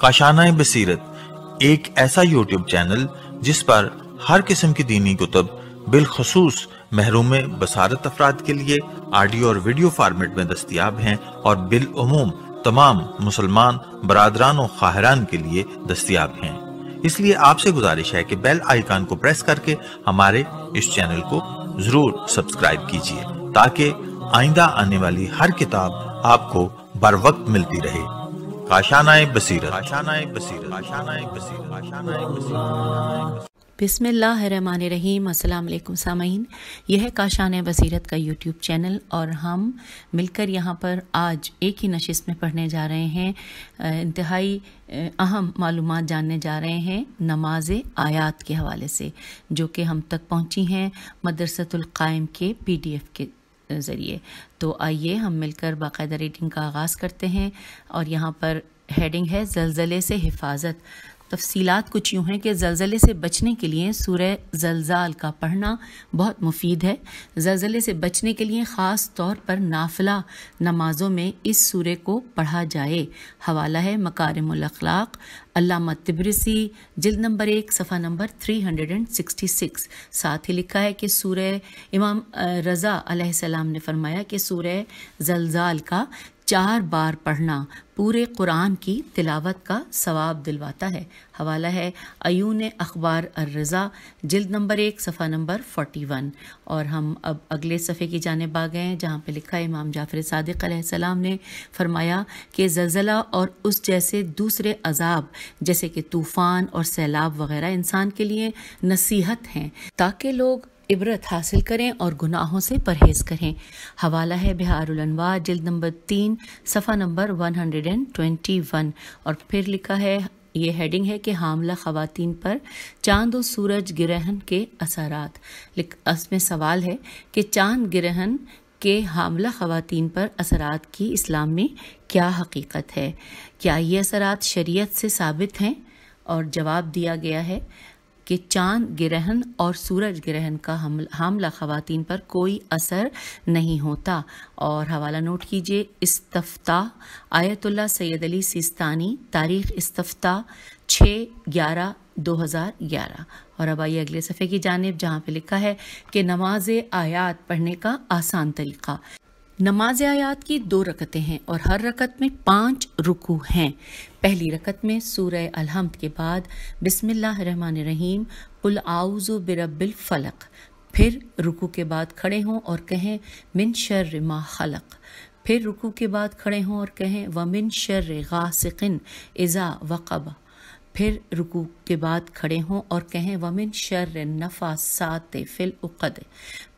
काशाना बसीरत, एक ऐसा YouTube channel जिस पर हर किस्म की दीनी कुतब, बिलखसूस महरूम बसारत अफराद के लिए ऑडियो और वीडियो फार्मेट में दस्तियाब हैं और बिलूम तमाम मुसलमान बरदरान और खाहरान के लिए दस्तियाब हैं। इसलिए आपसे गुजारिश है कि बेल आइकान को प्रेस करके हमारे इस चैनल को ज़रूर सब्सक्राइब कीजिए। ताकि आइंदा आने वाली हर किताब आपको बर वक्त मिलती रहे। काशानाए बसीरत। काशानाए बसीरत। काशानाए बसीरत। काशानाए वालेकुम सामीन यह है काशान बसीरत का यूट्यूब चैनल और हम मिलकर यहाँ पर आज एक ही नशस्त में पढ़ने जा रहे हैं। इंतहाई अहम मालूम जानने जा रहे हैं नमाज़ आयात के हवाले से, जो कि हम तक पहुँची हैं मदरसतुल्क़ायम के पी डी एफ़ के ज़रिए। तो आइए हम मिलकर बाकायदा रेटिंग का आगाज़ करते हैं और यहाँ पर हेडिंग है, जलजले से हिफाजत। तफसीलात कुछ यूँ हैं कि जलज़ले से बचने के लिए सूर्य जलजाल का पढ़ना बहुत मुफीद है। जलज़ले से बचने के लिए ख़ास तौर पर नाफिला नमाज़ों में इस सूर्य को पढ़ा जाए। हवाला है मकारमखलाक अल्लामा तिब्रसी, जिल्द नंबर एक, सफ़ा नंबर 366 साथ ही लिखा है कि सूर्य इमाम रज़ा अलैहिस्सलाम ने फरमाया कि सूर्य जलजाल का चार बार पढ़ना पूरे कुरान की तिलावत का सवाब दिलवाता है। हवाला है अयून अखबार अर्रज़ा, जिल्द नंबर एक, सफ़ा नंबर फोर्टी वन और हम अब अगले सफ़े की जानब आ गए हैं, जहाँ पर लिखा है, इमाम जाफ़र सदक ने फरमाया कि जलज़ला और उस जैसे दूसरे अजाब, जैसे कि तूफ़ान और सैलाब वगैरह, इंसान के लिए नसीहत हैं, ताकि लोग इबरत हासिल करें और गुनाहों से परहेज करें। हवाला है बिहारनवा जल्द नंबर तीन, सफ़ा number one hundred and twenty one और फिर लिखा है, ये हेडिंग है कि हामला खातन पर चाँद और सूरज ग्रहण के असरात। इसमें सवाल है कि चाँद ग्रहण के हामला खातन पर असरात की इस्लाम में क्या हकीकत है? क्या ये असरात शरीयत से साबित हैं? और जवाब दिया गया है कि चाँद ग्रहण और सूरज ग्रहण का हमला खातन पर कोई असर नहीं होता। और हवाला नोट कीजिए, इस्तफ्ता आयतुल्ला सैद अली सिस्तानी, तारीख इस्तफ्ता छः ग्यारह दो हज़ार ग्यारह। और अब आइए अगले सफ़े की जानब, जहाँ पे लिखा है कि नमाज़ आयात पढ़ने का आसान तरीका। नमाज़ आयात की दो रकतें हैं और हर रकत में पाँच रुकू हैं। पहली रकत में सूरह अलहमद के बाद बिस्मिल्लाहिर्रहमानिर्रहीम, कुल आउज़ु बिरब्बिल फलक। फिर रुकू के बाद खड़े हों और कहें, मिन शर्र मा खलक। फिर रुकू के बाद खड़े हों और कहें, व मिन शर्र गासिकिन इज़ा वक़ब। फिर रुकू के बाद खड़े हों और कहें वमिन शर्र नफ़ा सात फिल उक़द।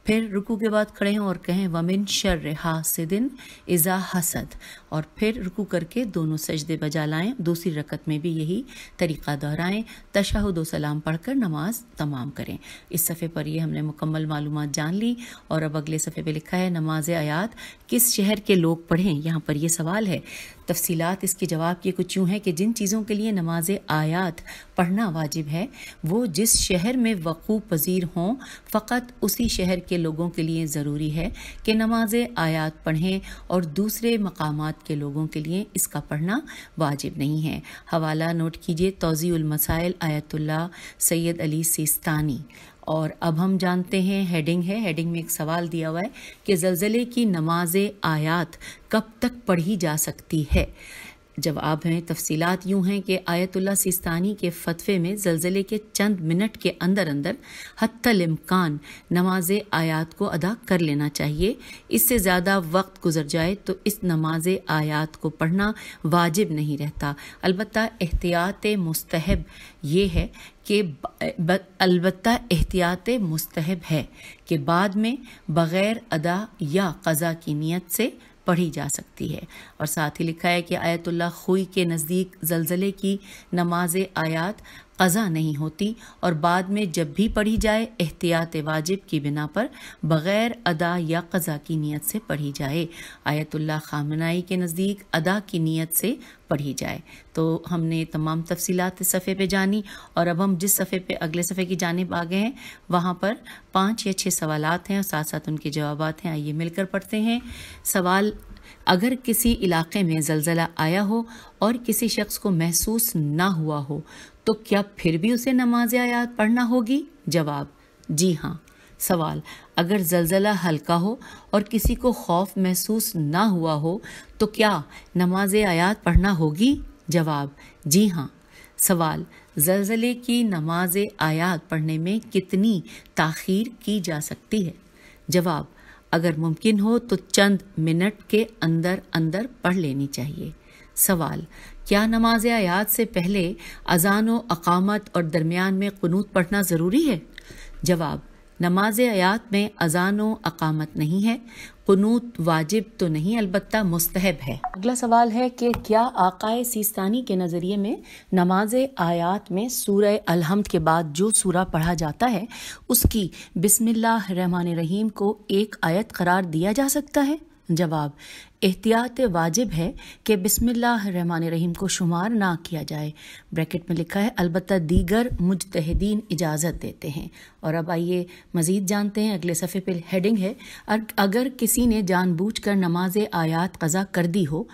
फिर रुकू के बाद खड़े हों और कहें, वमिन शर हासिदिन इज़ा हसद। और फिर रुकू करके दोनों सजदे बजा लाएँ। दूसरी रकत में भी यही तरीक़ा दोहराएँ। तशहद सलाम पढ़कर नमाज़ तमाम करें। इस सफ़े पर ये हमने मुकम्मल मालूम जान ली और अब अगले सफ़े पर लिखा है, नमाज़ आयात। किस शहर के लोग पढ़ें? यहाँ पर यह सवाल है तफसीलात इसके जवाब के कुछ यूँ हैं कि जिन चीज़ों के लिए नमाज़ आयात पढ़ना वाजिब है, वो जिस शहर में वक़ू पजीर हों, फ़कत उसी शहर के लोगों के लिए ज़रूरी है कि नमाज़ आयात पढ़ें और दूसरे मकाम के लोगों के लिए इसका पढ़ना वाजिब नहीं है। हवाला नोट कीजिए तोज़ी तोज़ीमसाइल आयतुल्ला सैयद अली सिस्तानी। और अब हम जानते हैं हेडिंग है हेडिंग में एक सवाल दिया हुआ है कि जलजले की नमाज़, आयात कब तक पढ़ी जा सकती है? जवाब हैं, तफसीलात यूँ हैं कि आयतुल्ला सिस्तानी के फतवे में जलजिले के चंद मिनट के अंदर अंदर हत्तलमकान नमाज़ आयात को अदा कर लेना चाहिए। इससे ज़्यादा वक्त गुजर जाए तो इस नमाज़ आयात को पढ़ना वाजिब नहीं रहता। अलबत् एहतियात मुस्तहब ये है कि अलबत् एहतियात मुस्तहब है कि बाद में बग़ैर अदा या क़ज़ा की नीयत से पढ़ी जा सकती है। और साथ ही लिखा है कि आयतुल्ला खुई के नज़दीक जलजले की नमाज़ आयात क़ज़ा नहीं होती और बाद में जब भी पढ़ी जाए, एहतियात वाजिब की बिना पर बग़ैर अदा या क़ज़ा की नीयत से पढ़ी जाए। आयतुल्ला खामनाई के नज़दीक अदा की नीयत से पढ़ी जाए। तो हमने तमाम तफसीलात सफ़े पे जानी और अब हम जिस सफ़े पे अगले सफ़े की जानब आ गए हैं, वहाँ पर पाँच या छः सवाल हैं और साथ साथ उनके जवाब हैं। आइए मिलकर पढ़ते हैं। सवाल अगर किसी इलाके में जलजला आया हो और किसी शख्स को महसूस ना हुआ हो तो क्या फिर भी उसे नमाज़ आयात पढ़ना होगी? जवाब, जी हाँ। सवाल, अगर जलजला हल्का हो और किसी को खौफ महसूस ना हुआ हो तो क्या नमाज़ आयात पढ़ना होगी? जवाब, जी हाँ। सवाल, जलजले की नमाज़ आयात पढ़ने में कितनी ताखीर की जा सकती है? जवाब अगर मुमकिन हो तो चंद मिनट के अंदर अंदर पढ़ लेनी चाहिए। सवाल, क्या नमाज़ आयात से पहले अजान अकामत और दरमियान में कनूत पढ़ना ज़रूरी है? जवाब नमाज़ आयात में अजान व अकामत नहीं है, कनूत वाजिब तो नहीं अलबत् मुस्तहब है। अगला सवाल है कि क्या आकाए सीस्तानी के नज़रिए में नमाज़ आयात में सूर अलहमद के बाद जो सूरा पढ़ा जाता है, उसकी बिस्मिल्लाह रहमान रहीम को एक आयत करार दिया जा सकता है? जवाब, एहतियात वाजिब है कि रहीम को शुमार ना किया जाए। ब्रैकेट में लिखा है अलबत् दीगर मुजतहदीन इजाज़त देते हैं। और अब आइए मज़ीद जानते हैं, अगले सफ़े पर हेडिंग है अगर किसी ने जानबूझ कर नमाज़ आयात कज़ा कर दी हो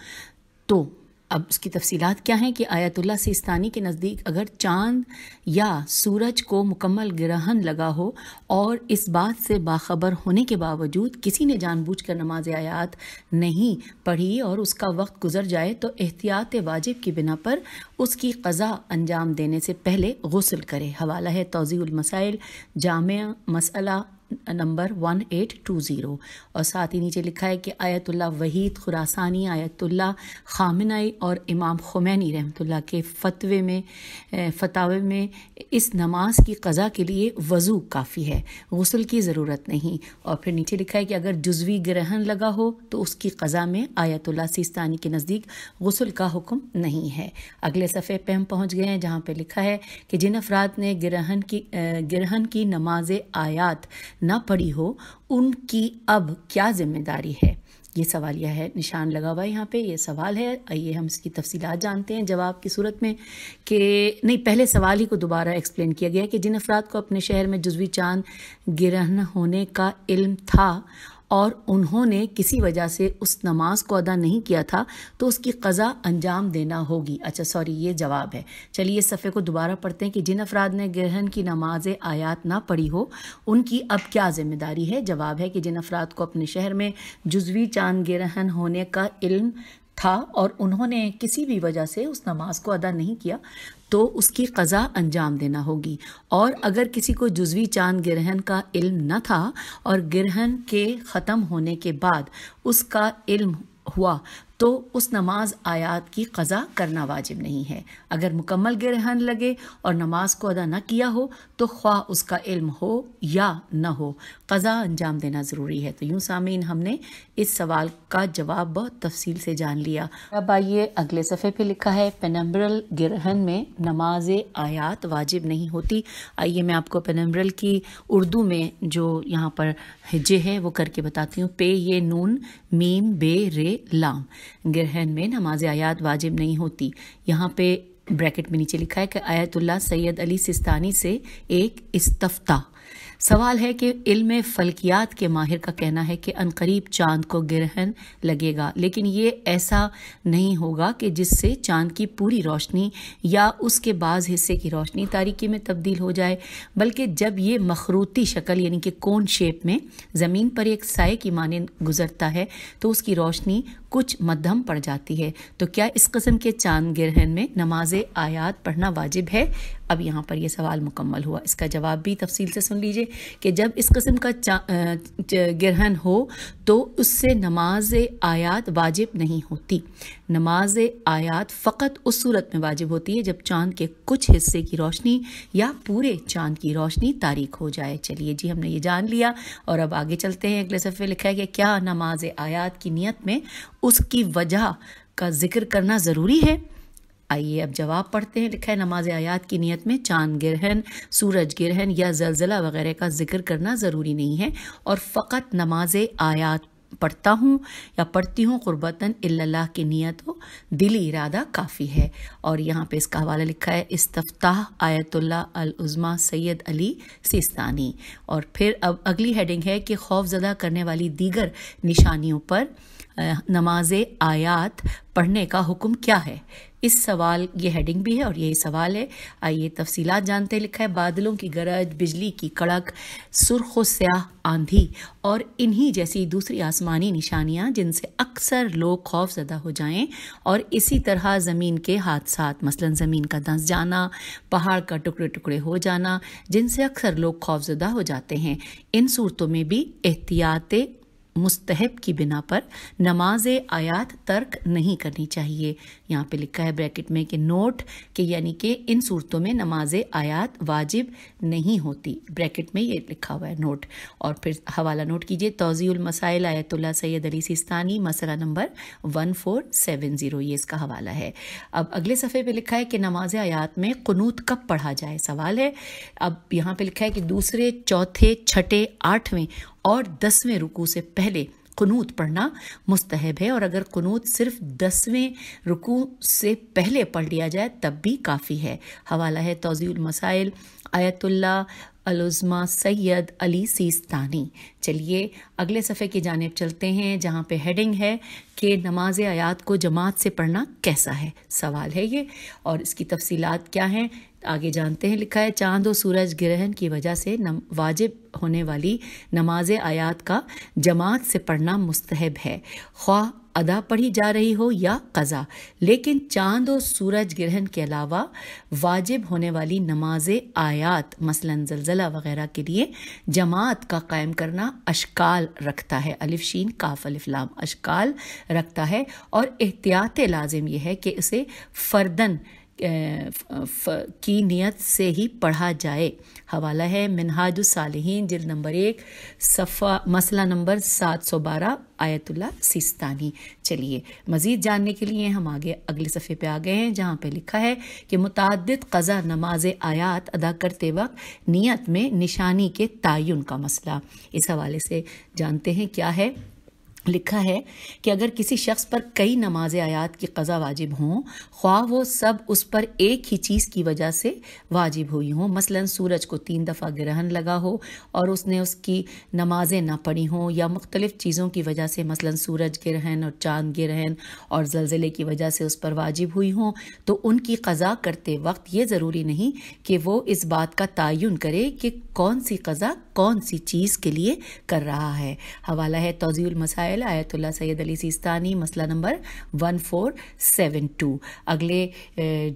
तो अब उसकी तफसीलात क्या हैं कि आयतुल्ला सिस्तानी के नज़दीक अगर चाँद या सूरज को मुकम्मल ग्रहण लगा हो और इस बात से बाखबर होने के बावजूद किसी ने जानबूझकर नमाज़ आयात नहीं पढ़ी और उसका वक्त गुजर जाए तो एहतियात वाजिब की बिना पर उसकी क़ज़ा अंजाम देने से पहले गसल करे। हवाला है तोज़ी मसाइल जाम मसला number one eight two zero और साथ ही नीचे लिखा है कि Ayatollah Waheed, Khorasani Ayatollah Khamenei और इमाम खुमैनी रहमतुल्लाह के फतवे में फतावे में इस नमाज़ की कज़ा के लिए वज़ू काफ़ी है, गसल की ज़रूरत नहीं। और फिर नीचे लिखा है कि अगर जुजवी ग्रहण लगा हो तो उसकी कज़ा में आयतुल्ला सिस्तानी के नज़दीक गसल का हुक्म नहीं है। अगले सफ़े पर हम पहुँच गए हैं जहाँ पर लिखा है कि जिन अफराद ने ग्रहण की ग्रहण की नमाज़ आयात न पड़ी हो, उनकी अब क्या ज़िम्मेदारी है? ये सवाल यह है, निशान लगा हुआ है यहाँ पे, ये सवाल है। आइए हम इसकी तफसीलात जानते हैं जवाब की सूरत में कि नहीं, पहले सवाल ही को दोबारा एक्सप्लेन किया गया कि जिन अफराद को अपने शहर में जजवी चाँद गिरहन होने का इल्म था और उन्होंने किसी वजह से उस नमाज़ को अदा नहीं किया था तो उसकी कज़ा अंजाम देना होगी। अच्छा सॉरी, ये जवाब है। चलिए इस सफ़े को दोबारा पढ़ते हैं कि जिन अफराद ने ग्रहण की नमाज़ आयात ना पढ़ी हो, उनकी अब क्या ज़िम्मेदारी है? जवाब है कि जिन अफराद को अपने शहर में जुजवी चाँद ग्रहण होने का इल्म था और उन्होंने किसी भी वजह से उस नमाज़ को अदा नहीं किया तो उसकी कज़ा अंजाम देना होगी। और अगर किसी को जुजवी चाँद ग्रहण का इल्म न था और ग्रहण के ख़त्म होने के बाद उसका इल्म हुआ तो उस नमाज़ आयात की कज़ा करना वाजिब नहीं है। अगर मुकम्मल ग्रहण लगे और नमाज़ को अदा न किया हो तो ख्वाह उसका इल्म हो या न हो। कज़ा अंजाम देना ज़रूरी है। तो यूँ सामीन, हमने इस सवाल का जवाब बहुत तफसील से जान लिया। अब आइए अगले सफ़े पे लिखा है, पेनम्बरल ग्रहण में नमाज़ आयात वाजिब नहीं होती। आइए मैं आपको पेनम्बरल की उर्दू में जो यहाँ पर हिजे है, वो करके बताती हूँ। पे, ये, नून, मीम, बे, रे, लाम। ग्रहण में नमाज़ आयात वाजिब नहीं होती। यहाँ पे ब्रैकेट में नीचे लिखा है कि आयतुल्ला सैयद अली सिस्तानी से एक इस्तफ्ता। सवाल है कि इल्म फल्कियात के माहिर का कहना है कि अनकरीब चाँद को ग्रहण लगेगा, लेकिन ये ऐसा नहीं होगा कि जिससे चाँद की पूरी रोशनी या उसके बाद हिस्से की रोशनी तारीकी में तब्दील हो जाए, बल्कि जब ये मखरूती शक्ल यानी कि कौन शेप में ज़मीन पर एक साय की माने गुजरता है तो उसकी रोशनी कुछ मध्यम पड़ जाती है। तो क्या इस कस्म के चाँद ग्रहण में नमाज़, आयात पढ़ना वाजिब है? अब यहाँ पर यह सवाल मुकम्मल हुआ। इसका जवाब भी तफसील से सुन लीजिए कि जब इस कस्म का ग्रहण हो तो उससे नमाज़, आयात वाजिब नहीं होती। नमाज़, आयात फ़कत उस सूरत में वाजिब होती है जब चाँद के कुछ हिस्से की रोशनी या पूरे चाँद की रोशनी तारीख हो जाए। चलिए जी, हमने ये जान लिया और अब आगे चलते हैं। अगले सफ़े लिखा है कि क्या नमाज़, आयात की नीयत में उसकी वजह का ज़िक्र करना ज़रूरी है। आइए अब जवाब पढ़ते हैं। लिखा है, नमाज़ आयात की नीयत में चाँद गिरहन, सूरज गिरहन या जलजला वगैरह का ज़िक्र करना ज़रूरी नहीं है। और फ़कत नमाज़ आयात पढ़ता हूँ या पढ़ती हूँ, क़ुरबतन अल्लाह की नीयत हो दिली इरादा काफ़ी है। और यहाँ पे इसका हवाला लिखा है, इस्तफ्ताह आयतुल्ला अल उज़मा सैयद अली सिस्तानी। और फिर अब अगली हेडिंग है कि खौफजदा करने वाली दीगर निशानियों पर नमाज़ आयात पढ़ने का हुक्म क्या है? इस सवाल, ये हेडिंग भी है और यही सवाल है। आइए तफसीलात जानते लिखा है, बादलों की गरज, बिजली की कड़क, सुर्ख स्याह आंधी और इन्हीं जैसी दूसरी आसमानी निशानियाँ जिनसे अक्सर लोग खौफ ज़दा हो जाएँ और इसी तरह ज़मीन के हादसा मसलन ज़मीन का धंस जाना, पहाड़ का टुकड़े टुकड़े हो जाना, जिनसे अक्सर लोग खौफ ज़दा हो जाते हैं। इन सूरतों में भी एहतियात मुस्तहब की बिना पर नमाज़ आयात तर्क नहीं करनी चाहिए। यहाँ पे लिखा है ब्रैकेट में कि नोट के यानी कि इन सूरतों में नमाज़ आयात वाजिब नहीं होती। ब्रैकेट में ये लिखा हुआ है नोट। और फिर हवाला नोट कीजिए तोज़ील मसाइल आयतुल्ला सैयद अली सिस्तानी, मसला number one four seven zero, ये इसका हवाला है। अब अगले सफ़े पे लिखा है कि नमाज़ आयात में कनूत कब पढ़ा जाए? सवाल है। अब यहाँ पर लिखा है कि दूसरे, चौथे, छठे, आठवें और दसवें रुकू से पहले कनूत पढ़ना मुस्तहब है। और अगर कनूत सिर्फ़ दसवें रुकू से पहले पढ़ लिया जाए, तब भी काफ़ी है। हवाला है तोज़ील मसाइल, आयतुल्ला अलुज़मा सैयद अली सीस्तानी। चलिए, अगले सफ़े की जानब चलते हैं, जहाँ पे हेडिंग है कि नमाज़ आयात को जमात से पढ़ना कैसा है। सवाल है ये, और इसकी तफसीलात क्या हैं? आगे जानते हैं लिखा है चाँद और सूरज ग्रहण की वजह से नम, वाजिब होने वाली नमाज़ आयात का जमात से पढ़ना मुस्तहब है। ख्वा अदा पढ़ी जा रही हो या कज़ा? लेकिन चाँद और सूरज ग्रहण के अलावा वाजिब होने वाली नमाज़ आयात मसलन जलजला वगैरह के लिए जमात का कायम करना अशकाल रखता है। अलिफशीन काफ अलिफ्लाम अशकाल रखता है। और एहतियात लाजिम यह है कि उसे फ़र्दन की नियत से ही पढ़ा जाए। हवाला है मिनहाजुसालहीन जिल नंबर एक, सफ़ा, मसला नंबर सात सौ बारह, आयतुल्ला सिस्तानी। चलिए, मज़ीद जानने के लिए हम आगे, अगले सफ़े पे आ गए हैं, जहाँ पे लिखा है कि मुतद कज़ा नमाज़ आयात अदा करते वक्त नियत में निशानी के तयन का मसला। इस हवाले से जानते हैं क्या है? लिखा है कि अगर किसी शख्स पर कई नमाज़ आयात की कज़ा वाजिब हों, ख्वाह वो सब उस पर एक ही चीज़ की वजह से वाजिब हुई हों। मसलन, सूरज को तीन दफ़ा ग्रहण लगा हो और उसने उसकी नमाजें ना पढ़ी हों या मुख्तलिफ़ चीज़ों की वजह से, मसलन, सूरज ग्रहण और चाँद ग्रहण और जलजिले की वजह से उस पर वाजिब हुई हों तो उनकी कज़ा करते वक्त ये ज़रूरी नहीं कि वो इस बात का तयन करे कि कौन सी कज़ा कौन सी चीज़ के लिए कर रहा है। हवाला है तोज़ील मसाइल मसाइल आयतुल्ला सैयद अली सिस्तानी मसला number one four seven two. अगले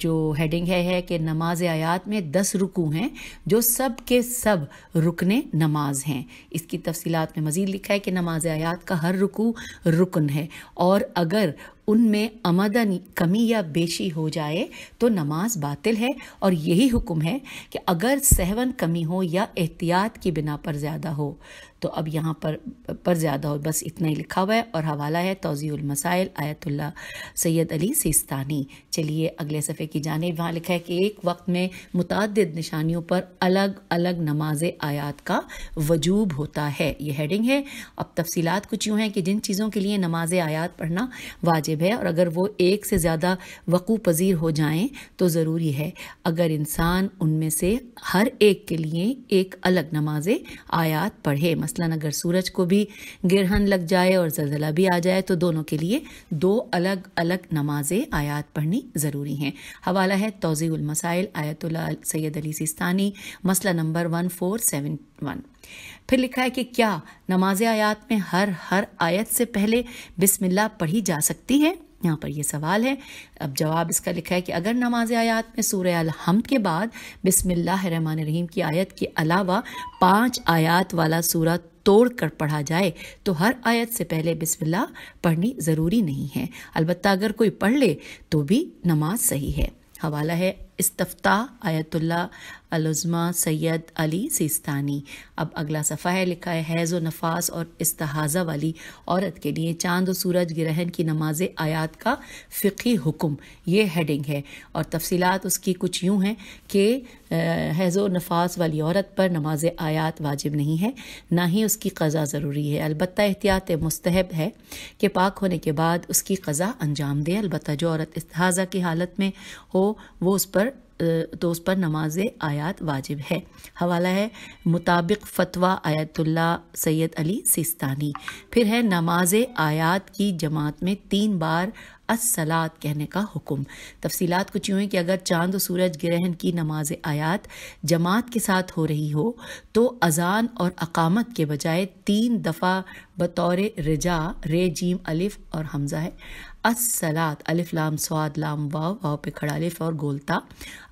जो हेडिंग है, है कि नमाज़ आयात में दस रुकू हैं जो सब के सब रुकने नमाज़ हैं। इसकी तफसीत में मज़ीद लिखा है कि नमाज़ आयात का हर रुकू रुकन है। और अगर उनमें अमदन कमी या बेशी हो जाए तो नमाज़ बातिल है। और यही हुक्म है कि अगर सहवन कमी हो या एहतियात की बिना पर ज़्यादा हो तो अब यहाँ पर पर ज़्यादा हो। बस इतना ही लिखा हुआ है और हवाला है तोज़ील मसाइल आयतुल्ला सैयद अली सिस्तानी। चलिए अगले सफ़े की जाने वहाँ लिखा है कि एक वक्त में मुतद निशानियों पर अलग अलग नमाज़ आयात का वजूब होता है। ये हेडिंग है। अब तफसीलात कुछ यूँ हैं कि जिन चीज़ों के लिए नमाज़ आयात पढ़ना वाजिब है और अगर वो एक से ज़्यादा वक़ू पजीर हो जाएँ तो ज़रूरी है अगर इंसान उनमें से हर एक के लिए एक अलग नमाज़, आयात पढ़े। मसलन अगर सूरज को भी गिरहन लग जाए और जलजला भी आ जाए तो दोनों के लिए दो अलग अलग नमाजें आयात पढ़नी ज़रूरी हैं। हवाला है तोज़ील मसाइल आयतुल्ला सैयद अली सिस्तानी, मसला number one four seven one. फिर लिखा है कि क्या नमाज़ आयात में हर हर आयत से पहले बिस्मिल्लाह पढ़ी जा सकती है? यहाँ पर यह सवाल है। अब जवाब इसका लिखा है कि अगर नमाज़ आयात में सूर्य अलहमद के बाद बिस्मिल्लाह रहीम की आयत के अलावा पाँच आयात वाला सूरा तोड़ कर पढ़ा जाए तो हर आयत से पहले बिस्मिल्लाह पढ़नी ज़रूरी नहीं है। अलबत्ता अगर कोई पढ़ ले तो भी नमाज़ सही है। हवाला है इस्तफ्ता आयतुल्ला अलुज़मा सैयद अली सिस्तानी। अब अगला सफ़ा है, लिखा है, हैज़ व नफास और इस्तहाज़ा वाली औरत के लिए चाँद और सूरज ग्रहण की नमाज़ आयात का फ़िकी हुक्म। ये हेडिंग है और तफसीलात उसकी कुछ यूँ हैं कि हैज़ व नफास वाली औरत पर नमाज़ आयात वाजिब नहीं है, ना ही उसकी क़ज़ा ज़रूरी है। अलबत् एहतियात मुस्तहब है कि पाक होने के बाद उसकी क़ज़ा अंजाम दे। अलबत्त जो औरत इस्ताजा की हालत में हो, वो उस पर तो उस पर नमाज़ आयात वाजिब है। हवाला है, मुताबिक फ़तवा आयतुल्ला सैयद अली सिस्तानी। फिर है, नमाज़ आयात की जमात में तीन बार असलात कहने का हुक्म। तफसीलात कुछ यूँ कि अगर चाँद और सूरज ग्रहण की नमाज़ आयात जमात के साथ हो रही हो तो अजान और अकामत के बजाय तीन दफ़ा बतौर रजा, रे, जीम, अलिफ और हमज़ा है। असलात अलिफ लाम, स्वाद, लाम, वाव वाव पे खड़ा अलिफ और गोलता।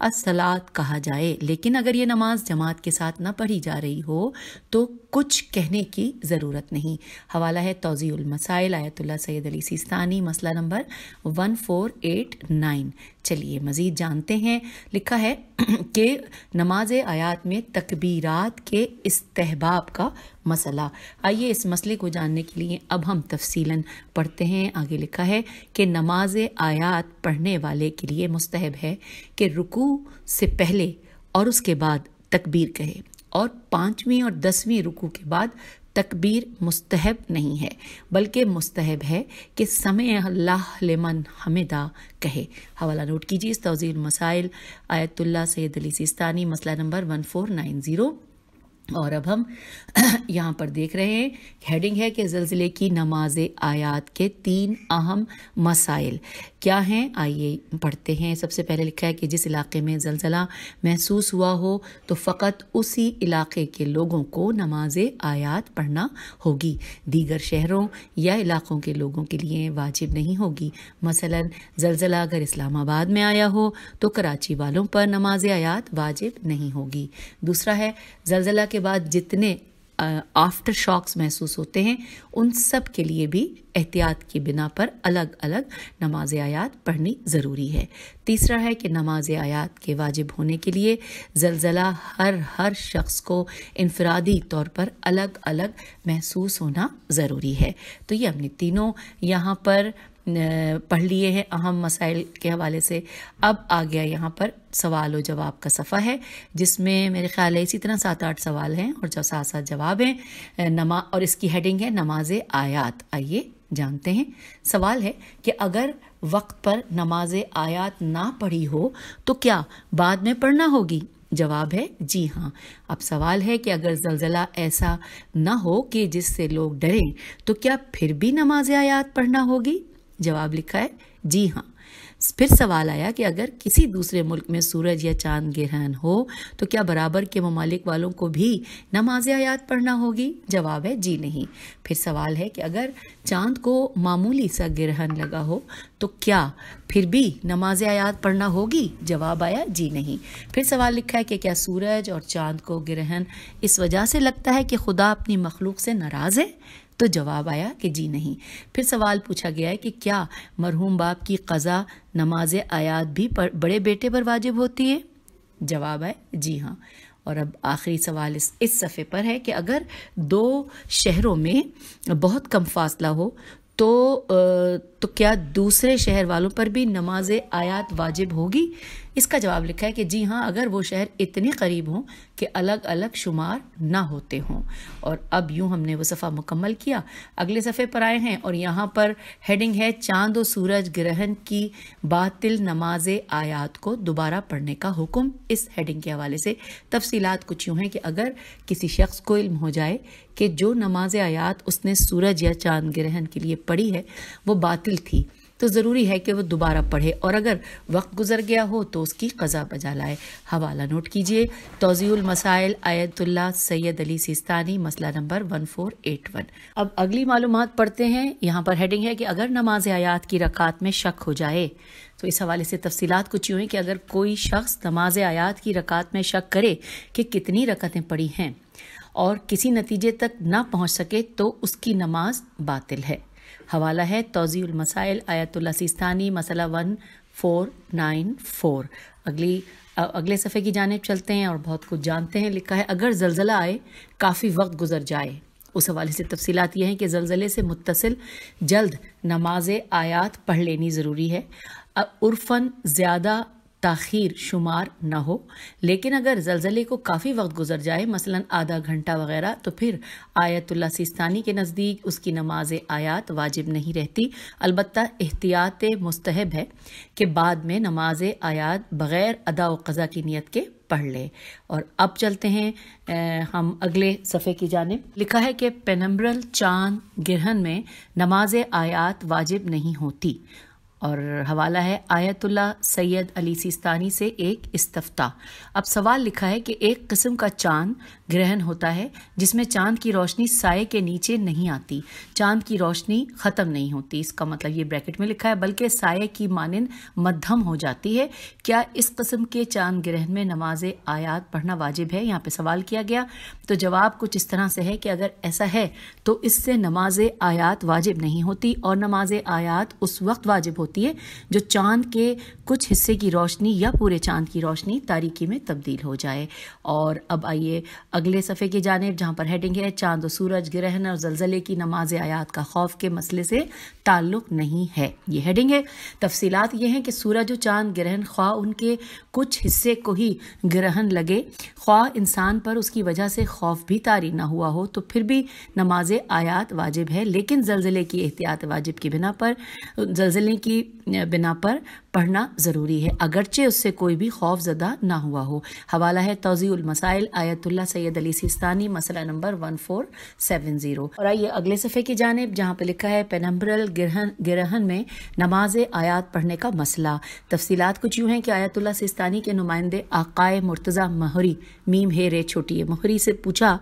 असलात कहा जाए, लेकिन अगर ये नमाज़ जमात के साथ ना पढ़ी जा रही हो तो कुछ कहने की ज़रूरत नहीं। हवाला है तोज़ील मसाइल आयतुल्ला सैद अली सिस्तानी, मसला number one four eight nine. चलिए मज़ीद जानते हैं, लिखा है कि नमाज़ आयात में तकबीरात के इस्तेहबाब का मसला। आइए इस मसले को जानने के लिए अब हम तफसीला पढ़ते हैं। आगे लिखा है कि नमाज़ आयात पढ़ने वाले के लिए मुस्तहब है कि रुकू से पहले और उसके बाद तकबीर कहे और पाँचवीं और दसवीं रुकू के बाद तकबीर मुस्तहब नहीं है, बल्कि मुस्तहब है कि समय अल्लाह लेमन हमिदा कहे। हवाला नोट कीजिए इस तोज़ील मसाइल आयतुल्ला सैद अली सिस्तानी, मसला number one four nine zero. और अब हम यहाँ पर देख रहे हैं हेडिंग है कि जलजिले की नमाज़ आयात के तीन अहम मसाइल। क्या हैं? आइए पढ़ते हैं। सबसे पहले लिखा है कि जिस इलाके में जलजला महसूस हुआ हो तो फ़कत उसी इलाके के लोगों को नमाज़ आयात पढ़ना होगी। दीगर शहरों या इलाकों के लोगों के लिए वाजिब नहीं होगी। मसलन, जलजला अगर इस्लामाबाद में आया हो तो कराची वालों पर नमाज़ आयात वाजिब नहीं होगी। दूसरा है, जलजला के बाद जितने आफ्टर शॉक्स महसूस होते हैं, उन सब के लिए भी एहतियात की बिना पर अलग अलग नमाज़ आयात पढ़नी ज़रूरी है। तीसरा है कि नमाज़ आयात के वाजिब होने के लिए जलजला हर हर शख्स को इनफरादी तौर पर अलग अलग महसूस होना ज़रूरी है। तो ये हमने तीनों यहाँ पर पढ़ लिए हैं अहम मसाइल के हवाले से। अब आ गया यहाँ पर सवाल और जवाब का सफ़ा है, जिसमें मेरे ख्याल है इसी तरह सात आठ सवाल हैं और जो सात सात जवाब हैं नमा, और इसकी हेडिंग है नमाज़ आयात। आइए जानते हैं। सवाल है कि अगर वक्त पर नमाज़ आयात ना पढ़ी हो तो क्या बाद में पढ़ना होगी? जवाब है जी हाँ। अब सवाल है कि अगर जलजला ऐसा ना हो कि जिससे लोग डरें तो क्या फिर भी नमाज़ आयात पढ़ना होगी? जवाब लिखा है, जी हाँ। फिर सवाल आया कि अगर किसी दूसरे मुल्क में सूरज या चाँद ग्रहण हो तो क्या बराबर के ममालिक वालों को भी नमाज़ आयात पढ़ना होगी? जवाब है, जी नहीं। फिर सवाल है कि अगर चाँद को मामूली सा ग्रहण लगा हो तो क्या फिर भी नमाज़ आयात पढ़ना होगी? जवाब आया, जी नहीं। फिर सवाल लिखा है कि क्या सूरज और चाँद को ग्रहण इस वजह से लगता है कि खुदा अपनी मखलूक से नाराज़ है? तो जवाब आया कि जी नहीं। फिर सवाल पूछा गया है कि क्या मरहूम बाप की कज़ा, नमाज़ आयात भी बड़े बेटे पर वाजिब होती है? जवाब है, जी हाँ। और अब आखिरी सवाल इस इस सफ़े पर है कि अगर दो शहरों में बहुत कम फासला हो तो तो क्या दूसरे शहर वालों पर भी नमाज़ आयात वाजिब होगी? इसका जवाब लिखा है कि जी हाँ अगर वो शहर इतने करीब हों कि अलग अलग शुमार ना होते हों। और अब यूँ हमने वो सफ़ा मुकम्मल किया। अगले सफ़े पर आए हैं और यहाँ पर हेडिंग है, चाँद और सूरज ग्रहण की बातिल नमाज़ आयात को दोबारा पढ़ने का हुक्म। इस हेडिंग के हवाले से तफसीलात कुछ यूँ हैं कि अगर किसी शख्स को इल्म हो जाए कि जो नमाज़ आयात उसने सूरज या चाँद ग्रहण के लिए पढ़ी है, वो बातिल थी। तो ज़रूरी है कि वो दोबारा पढ़े और अगर वक्त गुजर गया हो तो उसकी कज़ा बजा लाए। हवाला नोट कीजिए। तोज़ील मसाइल आयतुल्ला सैयद अली सिस्तानी, मसला number one four eight one. अब अगली मालूम पढ़ते हैं। यहाँ पर हेडिंग है कि अगर नमाज़ आयात की रकात में शक हो जाए तो इस हवाले से तफसीलात कुछ यूँ हैं कि अगर कोई शख्स नमाज़ आयात की रकात में शक करे कि कितनी रकतें पड़ी हैं और किसी नतीजे तक ना पहुँच सके तो उसकी नमाज़ बातिल है। हवाला है तोज़ील मसाइल आयतुल्ला सिस्तानी, मसला वन, फोर, नाइन, फोर। अगली अगले सफ़े की जानब चलते हैं और बहुत कुछ जानते हैं। लिखा है, अगर जलज़ला आए, काफ़ी वक्त गुजर जाए। उस हवाले से तफसीत ये हैं कि जलज़ले से मुतसिल जल्द नमाज़, आयात पढ़ लेनी ज़रूरी है। उर्फन ज़्यादा ताखीर शुमार न हो। लेकिन अगर जलजले को काफ़ी वक्त गुजर जाए मसलन आधा घंटा वगैरह तो फिर आयतुल्ला सिस्तानी के नज़दीक उसकी नमाज़ आयात वाजिब नहीं रहती। अलबत् एहतियात मुस्तहब है कि बाद में नमाज़ आयात बग़ैर अदा व कज़ा की नीयत के पढ़ ले। और अब चलते हैं आ, हम अगले सफ़े की जानब। लिखा है कि पेनम्ब्रल चाँद गिरहन में नमाज़ आयात वाजिब नहीं होती। और हवाला है आयतुल्ला सैयद अली सिस्तानी से एक इस्तफ्ता। अब सवाल लिखा है कि एक किस्म का चाँद ग्रहण होता है, जिसमें चाँद की रोशनी साय के नीचे नहीं आती। चाँद की रोशनी ख़त्म नहीं होती। इसका मतलब ये ब्रैकेट में लिखा है, बल्कि साय की मानंद मध्यम हो जाती है। क्या इस किस्म के चाँद ग्रहण में नमाज़ आयात पढ़ना वाजिब है? यहाँ पे सवाल किया गया। तो जवाब कुछ इस तरह से है कि अगर ऐसा है तो इससे नमाज़ आयात वाजिब नहीं होती और नमाज़ आयात उस वक्त वाजिब होती होती है, जो चाँद के कुछ हिस्से की रोशनी या पूरे चाँद की रोशनी तारीकी में तब्दील हो जाए। और अब आइए अगले सफ़े की जानब, जहाँ पर हेडिंग है, चाँद और सूरज ग्रहण और जलजले की नमाज़ आयात का खौफ के मसले से ताल्लुक नहीं है। ये हेडिंग है। तफसीलात ये हैं कि सूरज और चाँद ग्रहण ख्वा उनके कुछ हिस्से को ही ग्रहण लगे। ख्वाह इंसान पर उसकी वजह से खौफ भी तारी ना हुआ हो तो फिर भी नमाज़ आयात वाजिब है, लेकिन जलजिले की एहतियात वाजिब की बिना पर, जलजिले की बिना पर पढ़ना ज़रूरी है, अगरचे उससे कोई भी खौफ ज़दा ना हुआ हो। हवाला है तोज़ील मसाइल आयतुल्ला सैयद अली सिस्तानी, मसला number one four seven zero. और आइए अगले सफ़े की जानब, जहाँ पर लिखा है, पेनम्बरल गिरहन गिरहन में नमाज़ आयात पढ़ने का मसला। तफसीलात कुछ यूँ हैं कि आयतुल्ला सिस्तानी के नुमाइंदे आकाए मुर्तज़ा महरी, मीम हे रे छोटी महरी से पूछा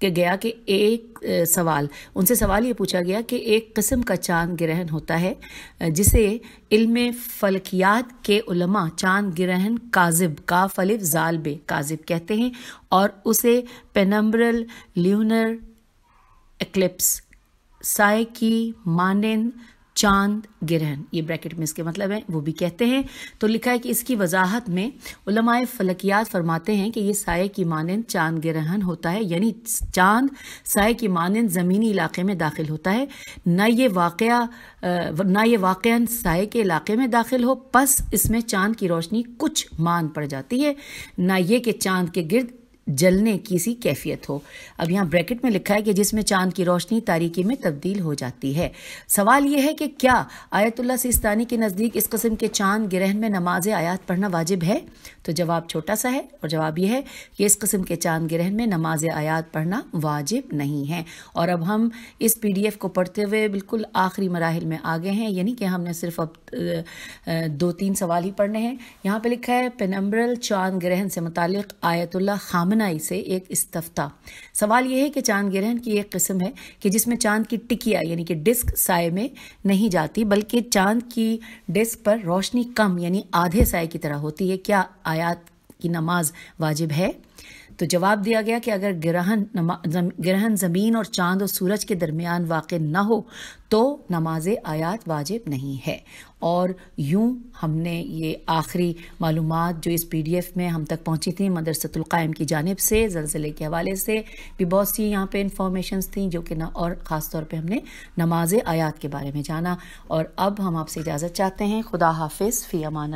गया कि एक सवाल। उनसे सवाल ये पूछा गया कि एक किस्म का चाँद ग्रहण होता है जिसे इल्म फलकियात के उलमा चाँद ग्रहण काजिब, का फलिफ जालबे काजिब कहते हैं, और उसे पेनम्बरल ल्यूनर एक्लिप्स, साय की मानंद चाँद गिरहन, ये ब्रैकेट में इसके मतलब है, वो भी कहते हैं। तो लिखा है कि इसकी वजाहत में उलमाए फलकियात फरमाते हैं कि ये साय की मानंद चाँद गिरहन होता है, यानी चाँद साय की मानंद ज़मीनी इलाके में दाखिल होता है। न ये वाक़ न ये वाक़ साय के इलाके में दाखिल हो, बस इसमें चाँद की रोशनी कुछ मान पड़ जाती है। न ये कि चाँद के गिर्द जलने की सी कैफियत हो। अब यहाँ ब्रैकेट में लिखा है कि जिसमें चाँद की रोशनी तारीकी में तब्दील हो जाती है। सवाल यह है कि क्या आयतुल्ला सिस्तानी के नज़दीक इस कस्म के चाँद ग्रहण में नमाज़ आयात पढ़ना वाजिब है? तो जवाब छोटा सा है और जवाब यह है कि इस कस्म के चाँद ग्रहण में नमाज़ आयात पढ़ना वाजिब नहीं है। और अब हम इस पी डी एफ़ को पढ़ते हुए बिल्कुल आखिरी मराहल में आ गए हैं। यानी कि हमने सिर्फ़ अब दो तीन सवाल ही पढ़ने हैं। यहाँ पर लिखा है पेनम्बरल चाँद ग्रहण से मुतल आयतुल्ला खामन बनाई से एक इस्तफ्ता। सवाल यह है कि चाँद ग्रहण की एक किस्म है कि जिसमें चाँद की टिकिया, यानी कि डिस्क साय में नहीं जाती, बल्कि चाँद की डिस्क पर रोशनी कम, यानी आधे साय की तरह होती है। क्या आयात की नमाज़ वाजिब है? तो जवाब दिया गया कि अगर ग्रहण ग्रहण ज़मीन और चाँद और सूरज के दरमियान वाक़ न हो तो नमाज़ आयात वाजिब नहीं है। और यूँ हमने ये आखिरी मालूम जो इस पी डी एफ़ में हम तक पहुँची थी मदरसतुल्क़ायम की जानब से, जलजिले के हवाले से, भी बहुत सी यहाँ पे इंफॉर्मेशन थी जो कि ना, और ख़ास तौर पे हमने नमाज़ आयात के बारे में जाना। और अब हम आपसे इजाज़त चाहते हैं। खुदा हाफिज़, फ़ी अमान